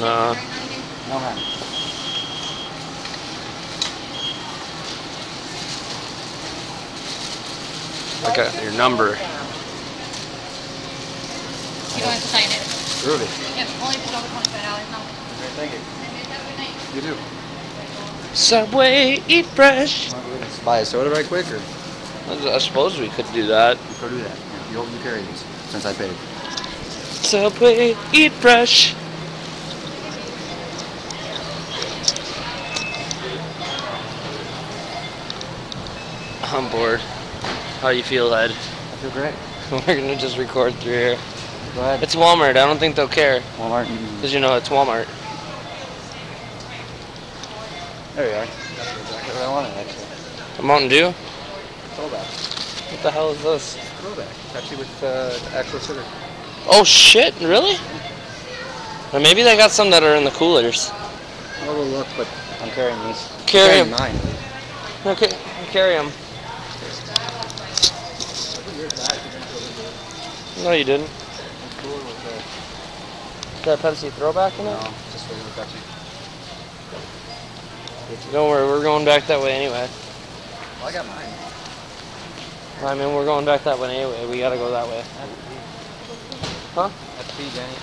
No. No honey. I got your number. You don't have to sign it. Groovy. Yep, only if it's over twenty-five dollars now. Thank you. You do. Subway, eat fresh. Buy a soda right quick, or I suppose we could do that. go do that. Yeah, you, you carry these since I paid. Subway, eat fresh. I'm bored. How you feel, Ed? I feel great. We're gonna just record through here. Go ahead. It's Walmart. I don't think they'll care. Walmart. Because you know it's Walmart. There you are. That's exactly what I wanted, actually. A Mountain Dew? Throwback. What the hell is this? Throwback. Pepsi with uh, actual sugar. Oh shit, really? Or maybe they got some that are in the coolers. I'll go look, but I'm carrying these. Carry I'm 'em. carrying Mine. Okay, carry them. No, you didn't. Cooler with Is that Pepsi throwback in the, it? no, just regular Pepsi. Don't worry, we're going back that way anyway. Well, I got mine. I mean, we're going back that way anyway. We gotta go that way. Huh? That's P, Jenny.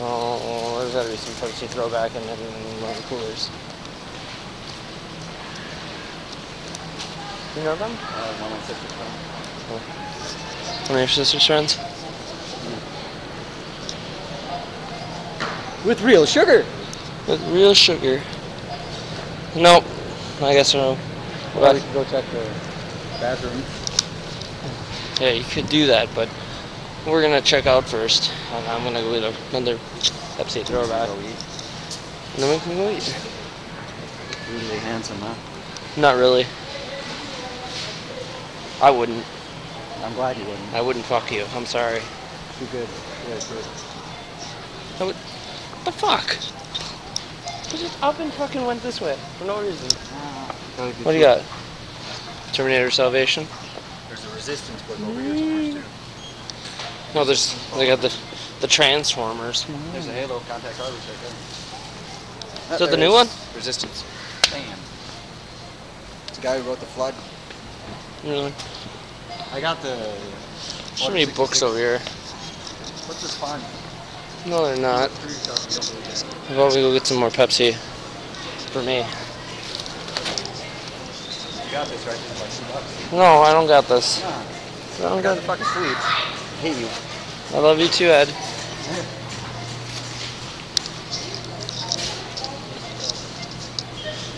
Oh, there's gotta be some Pepsi throwback in, in one of the coolers. You know them? Uh, one of my sister's friends. One of your sister's friends? With real sugar. With real sugar. Nope. I guess no. Well, we could go check the bathroom. Yeah, you could do that, but we're gonna check out first. And I'm gonna go get another Pepsi throwback. Go eat. And then we can go eat. Really handsome, huh? Not really. I wouldn't. I'm glad you wouldn't. I wouldn't fuck you. I'm sorry. Too good. Yeah, good. I would. What the fuck? I just up and fucking went this way for no reason. What do you got? Terminator Salvation? There's a resistance book over here too. No, there's. They got the the Transformers. There's a Halo contact cartridge right there. Is oh, that the new one? Resistance. Damn. It's the guy who wrote the Flood. Really? I got the. So many books over here. What's this fun? No, they're not. Stuff don't believe it. How about we go get some more Pepsi for me? You got this right like two bucks. No, I don't got this. I don't I got got. the fucking sweets. hate you. I love you too, Ed.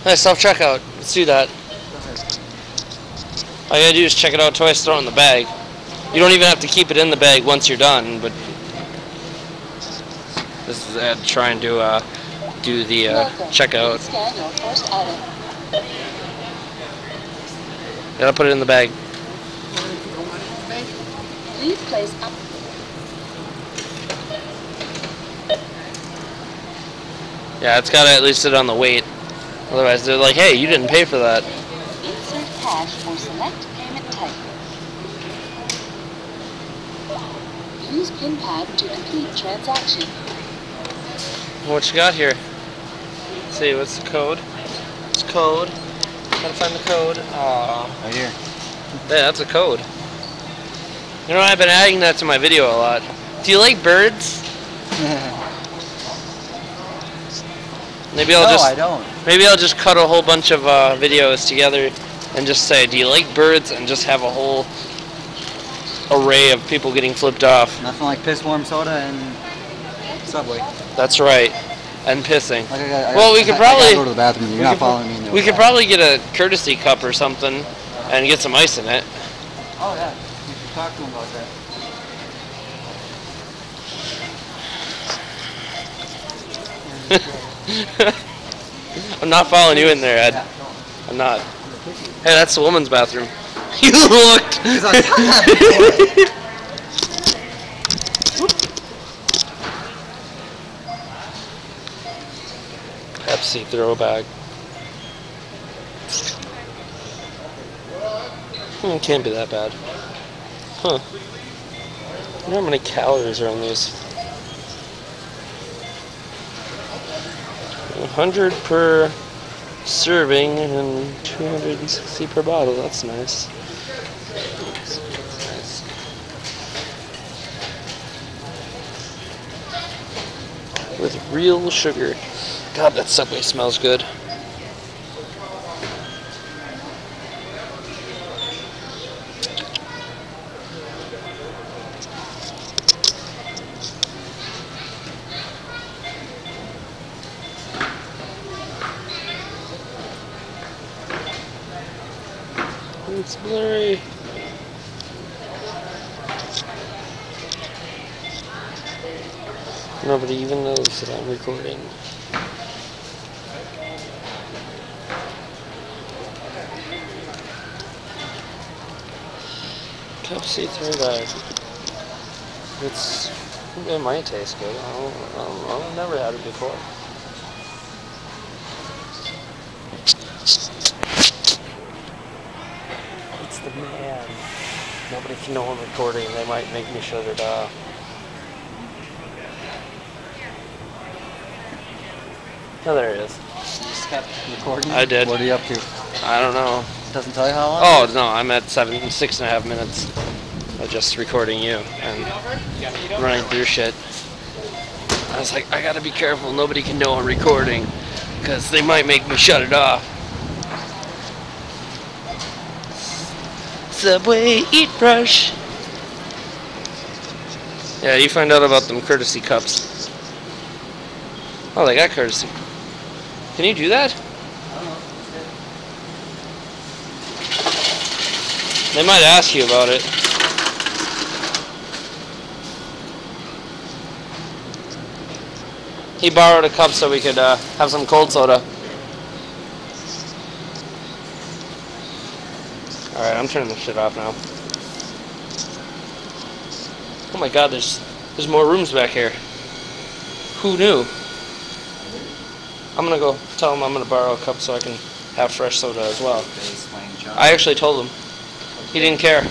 Hey, self checkout. Let's do that. All you gotta do is check it out twice, throw it in the bag. You don't even have to keep it in the bag once you're done, but this is Ed trying to uh, do the uh, checkout. Scan your first item. Gotta put it in the bag. Please place up. Yeah, it's gotta at least sit on the weight. Otherwise, they're like, hey, you didn't pay for that. Insert cash or select payment type. Use PIN pad to complete transaction. What you got here? Let's see, what's the code? It's code. Gotta find the code. Aw. Right here. Yeah, that's a code. You know, I've been adding that to my video a lot. Do you like birds? Maybe I'll no, just I don't. maybe I'll just cut a whole bunch of uh, videos together and just say, "Do you like birds?" and just have a whole array of people getting flipped off. Nothing like piss warm soda and Subway. That's right. And pissing. Like I got, I Well, got- we could gotta probably- go to the bathroom. You're we not could following me. We could probably get a courtesy cup or something and get some ice in it. Oh yeah. You should talk to him about that. I'm not following you in there, Ed. I'm not. Hey, that's the woman's bathroom. You looked. He's on top. Pepsi throwback. Hmm, can't be that bad. Huh. I wonder how many calories are in these. 100 per serving and 260 per bottle. That's nice. With real sugar. God, that Subway smells good. It's blurry. Nobody even knows that I'm recording. Cup C3 bag. It's it might taste good. I don't, I don't. I've never had it before. It's the man. Nobody can know I'm recording. They might make me shut it off. Oh, there it is. You just kept recording? I did. What are you up to? I don't know. It Doesn't tell you how long? Oh no, I'm at seven, six and a half minutes. of just recording you and running through shit. I was like, I gotta be careful. Nobody can know I'm recording, because they might make me shut it off. Subway Eat Brush. Yeah, you find out about them courtesy cups. Oh, they got courtesy. Can you do that? They might ask you about it. He borrowed a cup so we could uh, have some cold soda. Alright, I'm turning this shit off now. Oh my god, there's there's more rooms back here. Who knew? I'm gonna go tell him I'm gonna borrow a cup so I can have fresh soda as well. Bass Wayne Johnson. I actually told him. He didn't care.